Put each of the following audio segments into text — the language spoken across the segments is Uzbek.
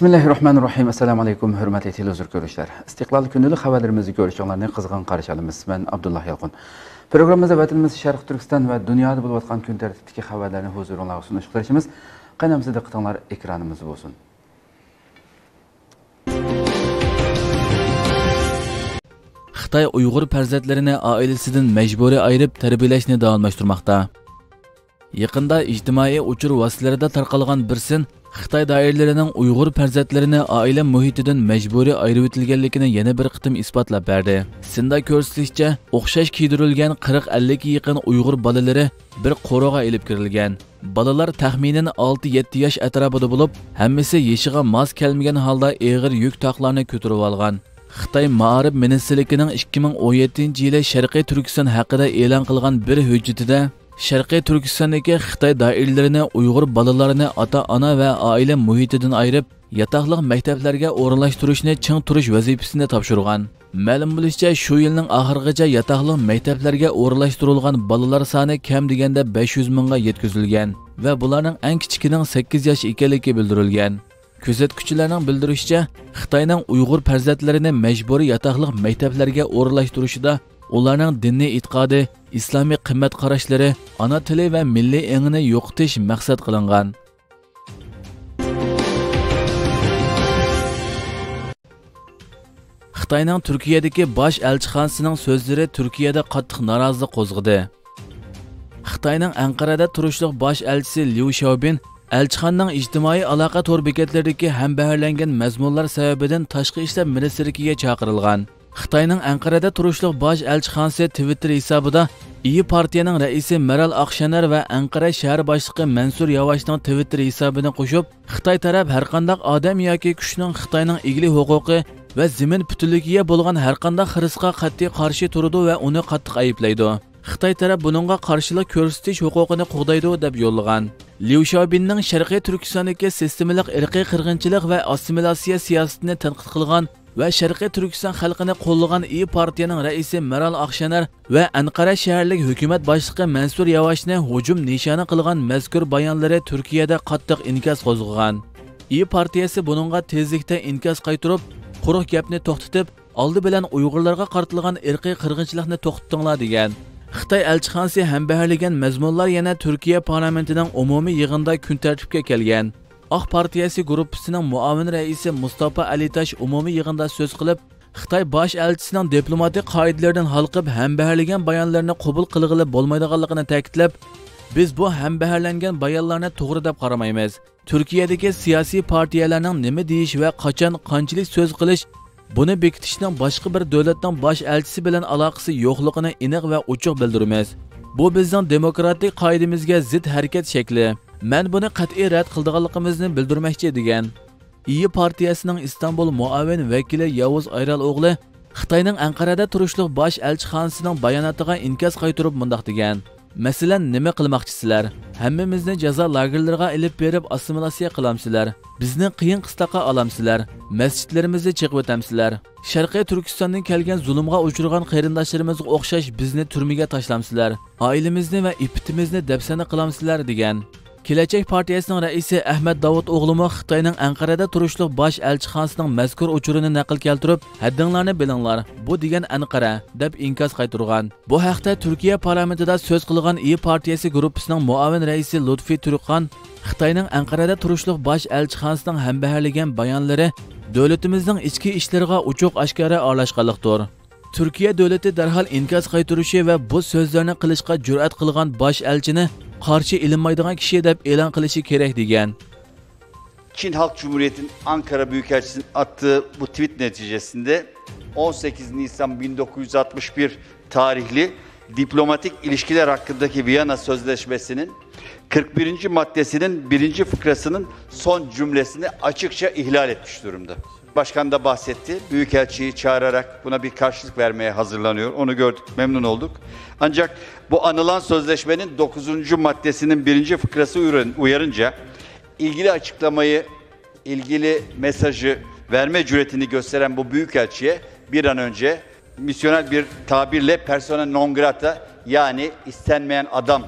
Bismillahirrahmanirrahim. Assalamu alaykum, hörmətli televizor görüşlər. İstiqlal günlük xəbərlərimizi görüşənlərinə qızğın qarşılamız. Mən Abdullah Yalqın. Proqramımızda vətənimiz Şərq Türkistan və dünyada olub atqan gün tərtibdəki xəbərlərini huzurunuzda sunuşdurışımız. Qənəmizə də qıtanlar ekranımız olsun. Xitay Uyğur fərzətlərini ailəsindən məcburi ayırıb tərbiyələşni davamlaşdırmaqda. Ijtimoiy uchur vositalarida tarqalgan bir sin xitoy doiralarining uyg'ur farzandlarini oila muhitidan majburiy ayirib o'tilganligini yana bir qitim isbotlab berdi. Sinda ko'rsatilishicha o'xshash kiydirilgan 40-50 ga yaqin uyg'ur bolalari bir qo'roqqa ilib kirilgan. Bolalar taxminan 6-7 yosh atrofida bo'lib hammasi yeshiga mos kelmagan holda og'ir yuk toqlarni ko'tarib olgan. Xitoy maarif ministrligining 2017 yili sharqiy turkiston haqida e'lon qilgan bir hujjatida Şərqi Türkistandakı Xitay dairələrinə Uyğur balalarını ata-ana və ailə mühitidən ayırıb, yataqlıq məktəblərə orunlaşdırışını çıng turuş vəzifəsində tapşırğan. Məlum bilishçə, shu yilning oxirigacha yataqli maktablarga o'rinlashtirilgan bolalar soni kam deganda 500 mingga yetkazilgan va bularning eng kichikining 8 yosh ekanligi bildirilgan. Kuzatuvchilarning bildirishicha, Xitoyning Uyg'ur farzandlarini majburiy yataqli maktablarga o'rinlashtirishida ularning diniy e'tiqodi, islomiy qimmat qarashlari, ona tili va milliy engini yo'qotish maqsad qilingan. Xitoyning Turkiyadagi bosh elchixonasining so'zlari Turkiyada qattiq norozilik qo'zg'adi. Xitoyning Anqarada turishliq bosh elchisi Liu shaubin elchixonning ijtimoiy aloqa to'r bekatlaridagi hambaharlangan mazmunlar sababidan tashqi ishlar ministrligiga chaqirilgan xitoyning anqarada turishliq bosh elchixonasi twitter hisobida iyi partiyaning raisi maral oqshanar va anqara shahar boshlig'i mansur yavoshning twitter hisobini qo'shib xitoy taraf har qanday odam yoki kuchning xitoyning igli huquqi va zimin butunligiga bo'lgan har qanday xirisqa qat'iy qarshi turadi va uni qattiq ayblaydi. Xitoy taraf buningga qarshilik ko'rsatish huquqini qo'g'daydi deb yo'llagan. Liushobinning sharqiy turkistondagi sistemalik irqiy qirg'inchilik va assimilyatsiya siyosatini tanqid qilgan va sharqiy turkiston xalqini qo'llagan i partiyaning raisi Meral oqshanar va anqara shaharlik hukumat boshlig'i mansur yavoshni hujum nishoni qilgan mazkur bayonlari turkiyada qattiq inkos qo'zg'agan. I partiyasi buningga tezlikda inkos qaytirib quruq gapni to'xtatib oldi bilan uyg'urlarga qaratilgan irqiy qirg'inchilikni to'xtatinglar degan. Xitoy elchixonasi hambaharlagan mazmunlar yana turkiya parlamentining umumiy yig'inida kun tartibga kelgan. Oq partiyasi gruppasining muavin raisi mustafa alitash umumiy yig'inda so'z qilib xitoy bosh elchisining diplomatik qoidalardan halqib hambaharlagan bayonlarni qabul qilg'ili bo'lmaydiganligini ta'kidlab biz bu hambaharlangan bayonlarni to'g'ri deb qaramaymiz. Turkiyadagi siyosiy partiyalarning nima deyish va qachon qanchalik so'z qilish buni bekitishning boshqa bir davlatning bosh elchisi bilan aloqasi yo'qligini aniq va ochiq bildiramiz. Bu bizning demokratik qoidamizga zid harakat shakli. Man buni qat'iy rad qildiganligimizni bildirmoqchi degan. Iyi partiyasining istanbul muavin vakili Yavuz ayral o'g'li xitoyning anqarada turishliq bosh elchixonasining bayonotiga inkas qaytirib mundoq degan. Masalan nima qilmoqchisizlar hammamizni jazo lagerlariga ilib berib assimilyatsiya qilamsizlar. Bizni qiyin qistoqqa olamsizlar. Masjidlarimizni chiqib o'tamsizlar. Sharqiy turkistondan kelgan zulmga uchragan qarindoshlarimizga o'xshash bizni turmaga tashlamsizlar. Oilamizni va ipitimizni dafsana qilamsizlar degan. Keləcək partiyasının rəisi Əhməd Davud oğlumu Xitayının Ənqərədə turuşluq baş elçixanasının məzkur uçurunu nəql keltirib, həddinlərini bilinlər. Bu degən Ənqərə deyə inkas qaytarğan. Bu haqda Türkiyə parlamentində söz qılğan İYİ partiyası qrupusunun muavin rəisi Lutfi Türkxan Xitayının Ənqərədə turuşluq baş elçixanasının həmbəhərligən bayanları dövlətimizin içki işlərinə uçuq aşkara aralashqanlıqdır. Turkiya davlati darhol inkos qaytirishi va bu so'zlarni qilishga jur'at qilgan bosh elchini qarshi ilinmaydigan kishi deb e'lon qilishi kerak degan Çin Halk Cumhuriyeti'nin Ankara Büyükelçisi'nin attığı bu tweet neticesinde 18 Nisan 1961 tarihli diplomatik ilişkiler hakkındaki Viyana Sözleşmesi'nin 41. maddesinin birinci fıkrasının son cümlesini açıkça ihlal etmiş durumda. Başkan da bahsetti. Büyükelçiyi çağırarak buna bir karşılık vermeye hazırlanıyor. Onu gördük, memnun olduk. Ancak bu anılan sözleşmenin 9. maddesinin birinci fıkrası uyarın- uyarınca ilgili açıklamayı, ilgili mesajı verme cüretini gösteren bu büyükelçiye bir an önce misyonel bir tabirle persona non grata yani istenmeyen adam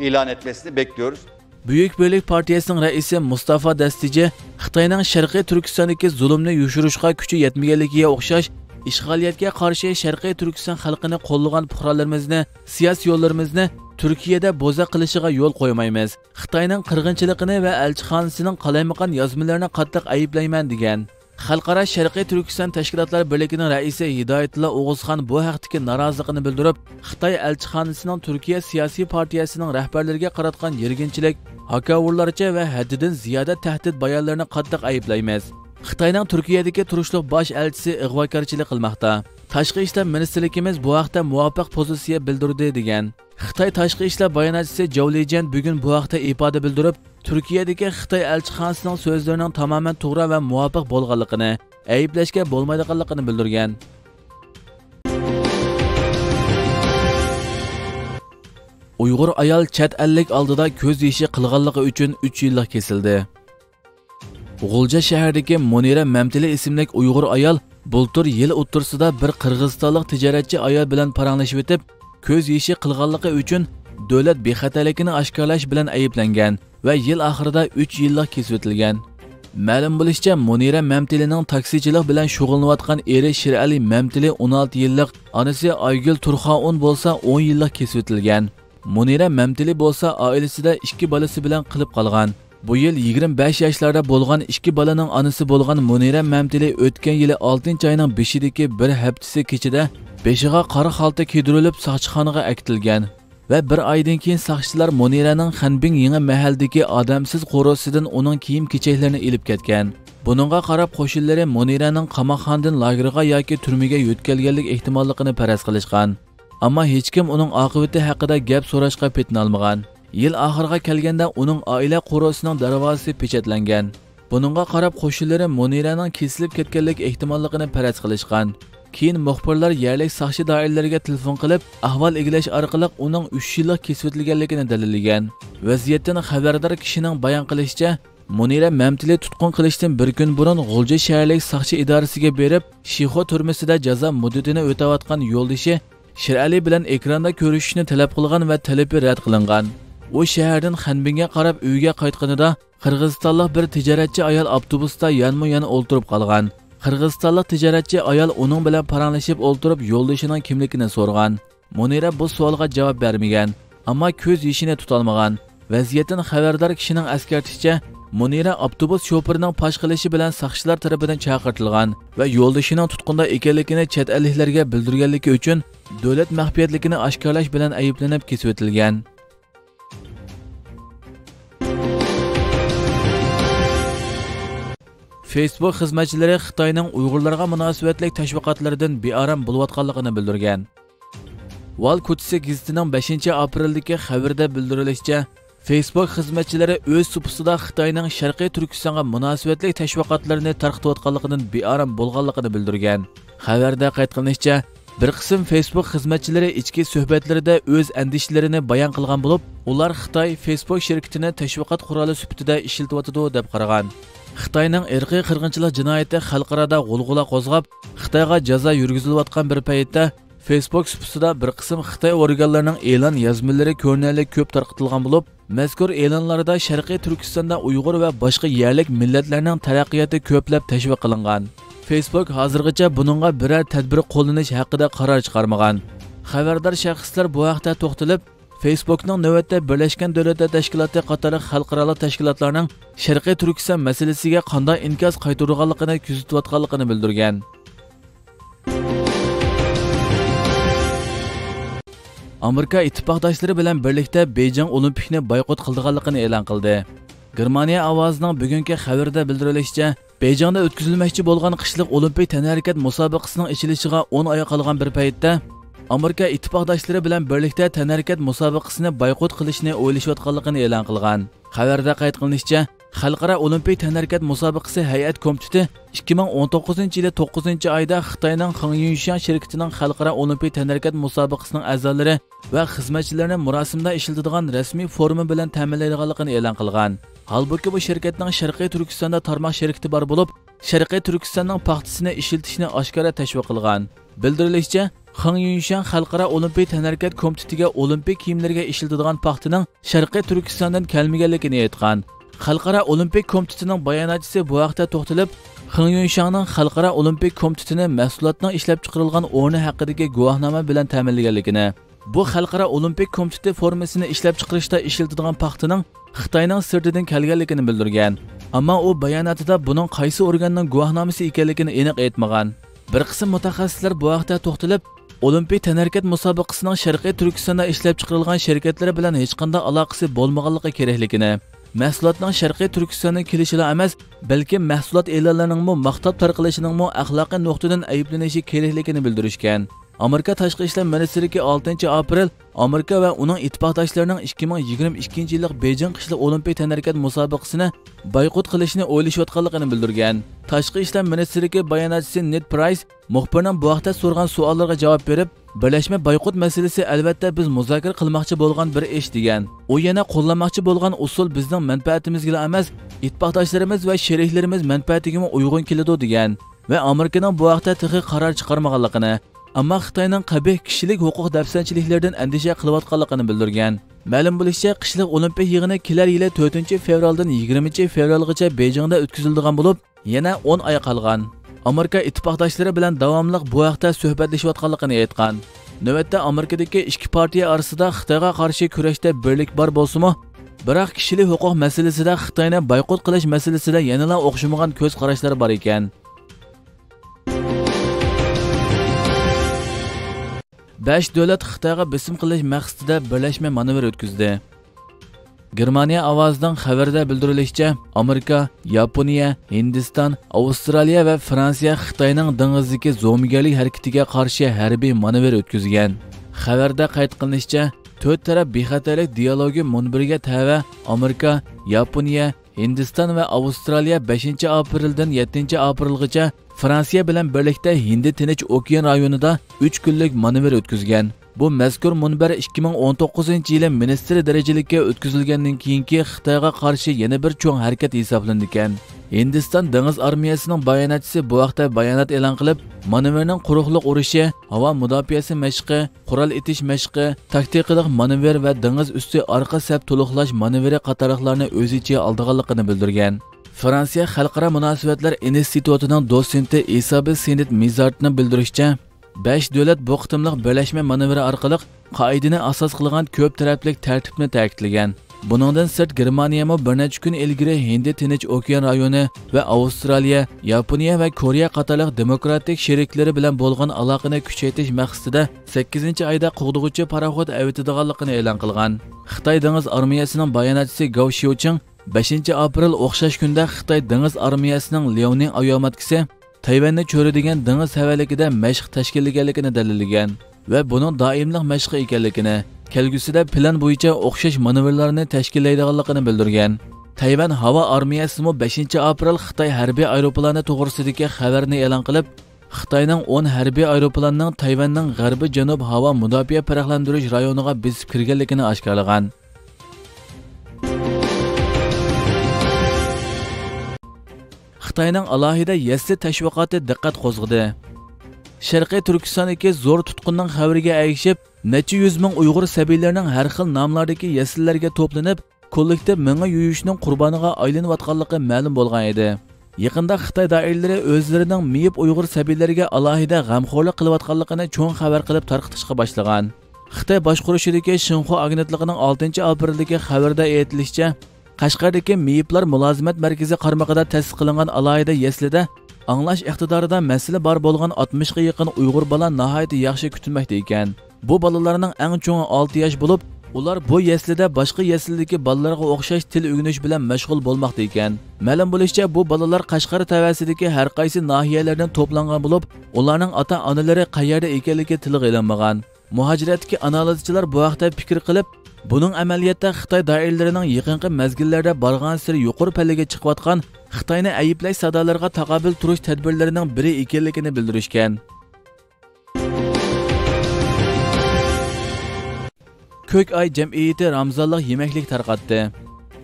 ilan etmesini bekliyoruz. Buyuk Birlik partiyasining raisi Mustafa Dastiji Xitoyning Sharqiy Turkistondagi zulmni yushirishga kuchi yetmaganligiga o'xshash ishg'oliyatga qarshi Sharqiy Turkiston xalqini qo'llagan fuqarolarimizni, siyosiy yo'llarimizni Turkiyada bo'za qilishiga yo'l qo'ymaymiz. Xitoyning qirg'inchiligini va elchixonasining qalaymaqan yozmalarini qattiq ayblayman degan. Xalqaro Sharqiy Turkiston tashkilotlar birligining raisi hidoyatulla O'g'izxon bu haqdagi noroziligini bildirib, Xitoy elchixonasining Turkiya siyosiy partiyasining rahbarlariga qaratgan yirginchilik, hakavurlarcha va haddidan ziyoda tahdid bayonlarini qattiq ayblaymiz. Xitoyning Turkiyadagi turishliq bosh elchisi ig'vogarchilik qilmoqda. Tashqi ishlar ministrligimiz bu haqda muvofiq pozitsiya bildirdi degan. Xitoy tashqi ishlar bayonotchisi Jowlijan bugun bu haqda ifoda bildirib, Turkiyadagi Xitoy elchixonasining so'zlarining tamoman to'g'ri va muvofiq bo'lganligini, ayblashga bo'lmaydiganligini bildirgan. Uyg'ur ayol chet ellik oldida ko'z yeshi qilganligi uchun 3 yillik kesildi. G'ulja shahridagi Munira Mamtili ismli Uyg'ur ayol bultur yil o'ttirsida bir qirg'izistonlik tijoratchi ayol bilan paranglashib o'tib, ko'z yeshi qilganligi uchun davlat bexatarligini oshkorlash bilan ayblangan va yil oxirida 3 yillik kesib o'tilgan. Ma'lum bo'lishicha, Munira Mamtilining taksichilik bilan shug'ullanayotgan eri Shirali Mamtili 16 yillik, onasi Oygul Turxoun bo'lsa 10 yillik kesib o'tilgan. Munira Mamtili bo'lsa oilasida 2 bolasi bilan qilib qolgan. Bu yil 25 yoshlarda bo'lgan ikki bolaning onasi bo'lgan Munira Mamtili o'tgan yili 6-oyning 5-idagi bir haftasi kechida beshiga qora xalta kiydirilib sochxonaga aktilgan va bir oydan keyin saqchilar Muniraning Xanbing yangi mahaldagi odamsiz qo'rosidan uning kiyim kechaklarini ilib ketgan. Buningga qarab qo'shinlari Muniraning qamoqxonadan lagerga yoki turmaga yo'tkalganlik ehtimolligini faraz qilishgan. Ammo hech kim uning oqibati haqida gap so'rashga petinolmagan. Yil oxiriga kelganda uning oila qo'rosining darvozasi pechatlangan. Buningga qarab qo'shinlari Muniraning kesilib ketganlik ehtimolligini faraz qilishgan. Keyin muxbirlar yerlik saqchi doiralariga telefon qilib, ahvol eglash orqali uning 3 yillik kesvetilganligini dalillagan. Vaziyatdan xabardor kishining bayon qilishicha, Munira Mamtili tutqun qilishdan bir kun burun G'ulja shaharlik saqchi idorasiga berib, Shixo turmisida jazo muddatini o'tayotgan yo'ldoshi Shirali bilan ekranda ko'rishishni talab qilgan va talabi rad qilingan. u shahardan Xanbinga qarab uyiga qaytganida Qirg'izistonlik bir tijoratchi ayol avtobusda yonma-yon o'ltirib qolgan. Qirg'izistonlik tijoratchi ayol uning bilan paranglashib o'ltirib yo'ldoshining kimligini so'rgan. Munira bu savolga javob bermagan, ammo ko'z yishini tutolmagan. Vaziyatdan xabardor kishining eskartishicha Munira avtobus shofirining pash qilishi bilan saqchilar tarafidan chaqirtilgan va yo'ldoshining tutqunda ekanligini chet elliklarga bildirganligi uchun davlat maxfiyatligini oshkorlash bilan ayblanib kesib o'tilgan. Facebook xizmatchilari Xitoyning Uyg'urlarga munosabatlik tashviqotlaridan bearam bo'layotganligini bildirgan. Wall Kutsi gazetining 5-aprildagi xabarda bildirilishicha, Facebook xizmatchilari o'z supusida Xitoyning Sharqiy Turkistonga munosabatlik tashviqotlarini tarqatayotganligidan bearam bo'lganligini bildirgan. Xabarda qayd qilinishicha, bir qism Facebook xizmatchilari ichki suhbatlarida o'z andishlarini bayon qilgan bo'lib, ular Xitoy Facebook shirkatini tashviqot quroli sifatida ishlatyotidi deb qaragan. Xitoyning irqiy qirg'inchilik jinoyati xalqarada g'ulg'ula qo'zg'ab, Xitoyga jazo yurgizilayotgan bir paytda Facebook supusida bir qism Xitoy organlarining e'lon yozmalari ko'rinarli ko'p tarqatilgan bo'lib, mazkur e'lonlarda Sharqiy Turkistonda Uyg'ur va boshqa yerlik millatlarning taraqqiyoti ko'plab tashviq qilingan. Facebook hozirgacha buningga biror tadbir qo'llanish haqida qaror chiqarmagan. Xabardor shaxslar bu haqda to'xtalib, Facebookning navbatda Birlashgan Davlatlar Tashkiloti qatori xalqaro tashkilotlarning Sharqiy Turkiston masalasiga qanday inkos qaytarganligini kuzatayotganligini bildirgan. Amerika ittifoqdoshlari bilan birlikda Beijing Olimpikni boykot qildiganligini e'lon qildi. Germaniya ovozining bugungi xabarida bildirilishicha, Beijingda o'tkazilmoqchi bo'lgan qishliq Olimpik tanharakat musobaqasining ichilishiga 10 oy qolgan bir paytda Amerika ittifoqdoshlari bilan birlikda tanharakat musobaqasini boykot qilishni o'ylashayotganligini e'lon qilgan. Xabarda qayd qilinishicha, Xalqaro olimpiya tanharakat musobaqasi hay'at komiteti 2019-yili 9-oyda Xitoyning Xingyunshan shirkatining Xalqaro olimpiya tanharakat musobaqasining a'zolari va xizmatchilarini murosimda ishlatadigan rasmiy forumi bilan ta'minlaydiganligini e'lon qilgan. Halbuki bu shirkatning Sharqiy Turkistonda tarmoq shirkati bor bo'lib, Sharqiy Turkistonning paxtasini ishlatishni oshkora tashviq qilgan. Bildirilishicha, Xing Yunshan Xalqaro Olimpiya Tanarkat Komitetiga olimpiya kiyimlariga ishiladigan paxtaning Sharqiy Turkistondan kelmaganligini aytgan. Xalqaro Olimpiya Komitetining bayonotchisi bu vaqtda to'xtalib, Xing Yunshanning Xalqaro Olimpiya Komitetini mahsulotning ishlab chiqarilgan o'rni haqidagi guvohnoma bilan ta'minlaganligini, bu Xalqaro Olimpiya Komiteti formasini ishlab chiqarishda ishiladigan paxtaning Xitoyning sirtidan kelganligini bildirgan. Ammo u bayonotida buning qaysi organning guvohnomasi ekanligini aniq aytmagan. Bir qism mutaxassislar bu vaqtda to'xtalib, Olimpiya tənərkət müsabiqəsinin Şərqi Türkistanda işləb çıxırılğan şirkətləri bilan heç qanday əlaqəsi olmağanlığı kerakligini, məhsulatın Şərqi Türkistanın kilişilə emas, bəlkə məhsulat e'lonlarining mu maqtab tarqilishinin mu əxloqi nuqtadan ayıblanışı kerakligini bildirishgan. Amerika tashqi ishlar ministrligi 6 aprel Amerika va uning ittifoqdoshlarining 2022 yillik Beijing qishliq olimpiya tanarakat musobaqasini boykot qilishni o'ylashayotganligini bildirgan. Tashqi ishlar ministrligi bayonotchisi Ned Price muxbirning bu vaqtda so'rgan savollarga javob berib, birlashma boykot masalasi albatta biz muzokara qilmoqchi bo'lgan bir ish degan. U yana qo'llamoqchi bo'lgan usul bizning manfaatimizga emas, ittifoqdoshlarimiz va sheriklarimiz manfaatiga uyg'un keladi degan va Amerikaning bu vaqtda tig'i qaror chiqarmaganligini ammo xitoyning qabih kishilik huquq dafsanchiliklaridan andisha qilayotganligini bildirgan. Ma'lum bo'lishicha qishliq olimpiya yig'ini kelar yili 4 fevraldan 20 fevralgacha bejingda o'tkaziladigan bo'lib yana 10 oy qolgan. Amerika ittifoqdoshlari bilan davomli bu haqda suhbatlashayotganligini aytgan. Navbatda amerikadagi ikki partiya orasida xitoyga qarshi kurashda birlik bor bo'lsimi biroq kishilik huquq masalasida xitoyni boykot qilish masalasida yanala o'xshamagan ko'z qarashlar bor ekan. 5 davlat Xitoyga bisim qilish maqsadida birlashma manevr o'tkazdi. Germaniya ovozidan xabarda bildirilishicha, Amerika, Yaponiya, Hindiston, Avstraliya va Fransiya Xitoyning dengizdagi zo'migarlik harakatiga qarshi harbiy manevr o'tkazgan. Xabarda qayd qilinishicha, to'rt taraf bexatarlik dialogi munbiriga tava Amerika, Yaponiya, Hindiston va Avstraliya 5 apreldan 7 aprelgacha Fransiya bilan birlikda Hindi Tinch okean rayonida 3 kunlik manevr o'tkazgan. Bu mazkur munbar 2019-yili ministri darajalikka o'tkazilgandan keyingi Xitoyga qarshi yana bir cho'ng harakat hisoblanadi ekan. Hindiston dengiz armiyasining bayonotchisi bu haqda bayonot e'lon qilib, manevrning quruqliq urushi, havo mudofaasi mashqi, qurol etish mashqi, taktikalik manevr va dengiz usti orqa sap to'liqlash manevri qatorliqlarni o'z ichiga oldiganligini bildirgan. Fransiya Xalqaro munosabatlar institutining dotsenti Isabel Senit Mizartning bildirishicha, 5 davlat bu qitimliq birlashma manevri orqali qoidani asos qilgan ko'p taraflik tartibni ta'kidlagan. Buningdan sirt Germaniya mo bir necha kun ilgari Hindi Tinch okean rayoni va Avstraliya, Yaponiya va Koreya qatorliq demokratik sheriklari bilan bo'lgan aloqani kuchaytirish maqsadida 8-oyda qug'dug'uchi paraxod avitadiganligini e'lon qilgan. Xitoy dengiz armiyasining bayonotchisi Gao Xiuching 5 aprel o'xshash kunda Xitoy dengiz armiyasining Leoning ayomatkisi Tayvanni cho'ridigan dengiz havaligida mashq tashkillaganligini dalillagan va buning doimliq mashqi ekanligini, kelgusida plan bo'yicha o'xshash manevrlarni tashkillaydiganligini bildirgan. Tayvan havo armiyasi 5 aprel Xitoy harbiy aeroplani to'g'risidagi xabarni e'lon qilib, Xitoyning 10 harbiy aeroplanining Tayvanning g'arbi janub havo mudofaa farqlantirish rayoniga besib kirganligini oshkorlagan. Xitoyning alohida yassi tashviqoti diqqat qo'zg'adi. Sharqiy Turkistondagi zo'r tutqunning xabariga ergishib, necha yuz ming Uyg'ur sabiylarining har xil nomlardagi yasillarga to'planib, kollektiv minga yuyishning qurboniga aylanayotganligi ma'lum bo'lgan edi. Yaqinda Xitoy doiralari o'zlarining miyib Uyg'ur sabiylariga alohida g'amxo'rlik qilayotganligini cho'ng xabar qilib tarqatishga boshlagan. Xitoy boshqarishidagi Xinhua agentligining 6 apreldagi xabarda aytilishicha, Qashqardagi Meyiplar mulozimat markazi qarmog'ida ta'sis qilingan alohida yaslida anglash iqtidorida masala bor bo'lgan 60 ga yaqin Uyg'ur bola nihoyat yaxshi kutilmoqda ekan. Bu bolalarning eng cho'ngi 6 yosh bo'lib, ular bu yaslida boshqa yasldagi bolalarga o'xshash til o'rganish bilan mashg'ul bo'lmoqda ekan. Ma'lum bo'lishicha, bu bolalar Qashqar tavasidagi har qaysi nahiyalardan to'plangan bo'lib, ularning ota-onalari qayerda ekanligi tilga ilinmagan. muhojiratki analizchilar bu haqda fikr qilib, Buning amaliyotda Xitoy doiralarining yaqinqi mezgillarda borgan siri yuqori pallaga chiqayotgan Xitoyni ayblash sadolarga taqobil turish tadbirlarining biri ekanligini bildirishgan. Ko'k oy jamiyati Ramzonlik yemaklik tarqatdi.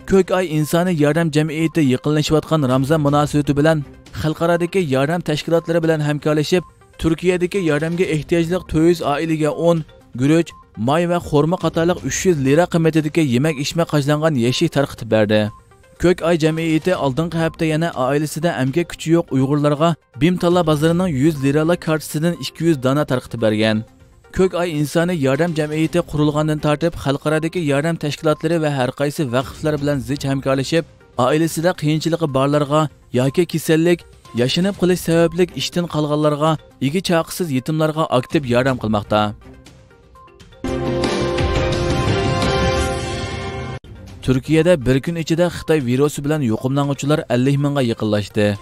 Ko'k oy insoniy yordam jamiyati yaqinlashayotgan Ramzon munosabati bilan xalqarodagi yordam tashkilotlari bilan hamkorlashib turkiyadagi yordamga ehtiyojli 400 oilaga 10 guruch may va xurmo qatorliq 300 lira qiymatidagi yemak ichma qajlangan yeshik tarqitib berdi ko'k oy jamiyati oldingi hafta yana oilasida amgak kuchi yo'q uyg'urlarga bimtalla bozorining 100 liralik kartasidan 200 dona tarqitib bergan ko'k oy insoniy yordam jamiyati qurilgandan tortib xalqarodagi yordam tashkilotlari va har qaysi vaqflar bilan zich hamkorlashib oilasida qiyinchiligi borlarga yoki kasallik yashinib qilish sababli ishdan qolganlarga igi chaqisiz yetimlarga aktiv yordam qilmoqda Türkiyədə bir gün içində Xitay virusu bilan yuqumlanğucular 50 minga yaqınlaşdı.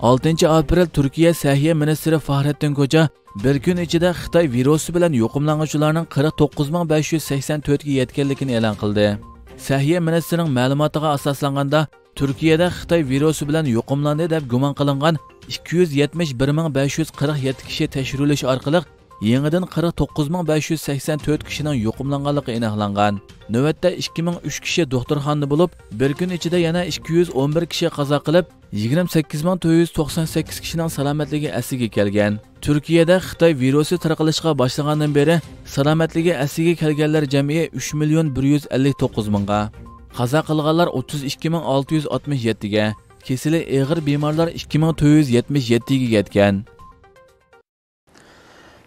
6 aprel Türkiyə Səhiyyə ministri Fahrettin Qoca bir gün içində Xitay virusu bilan yuqumlanğucularning 49584 ga yetganligini e'lon qildi. Səhiyyə ministrining ma'lumotiga asoslanganda Türkiyədə Xitay virusu bilan yuqumlandi deb gumon qilingan 271547 kishi tekshirilish orqali yangidan 49584 kishining yuqumlanganligi aniqlangan. Navbatda 2003 kishi doktorxonada bo'lib bir kun ichida yana 211 kishi qazo qilib 28498 kishining salomatligi asiga kelgan. Turkiyada xitoy virusi tarqalishga boshlagandan beri salomatligi asiga kelganlar jami 3 million 159 mingga. Qazo qilganlar 32667 ga kesili og'ir bemorlar 2477 ga yetgan.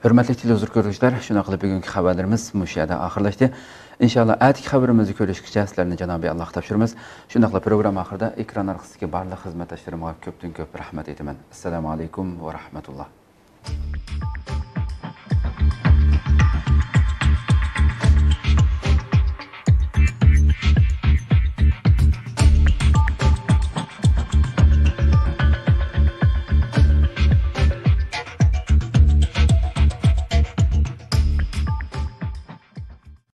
Hurmatli televizor şuna shuna qilib bugungi xabarlarimiz mushu yerda oxirlashdi. Inshaalloh atigi xabarimizni ko'rishgacha sizlarni janobiy alloh Şuna shundoqla programma oxirida ekran orqasidagi barliq xizmatdoshlarimga ko'pdan ko'p rahmat aytaman. Assalomu alaykum va rahmatulloh.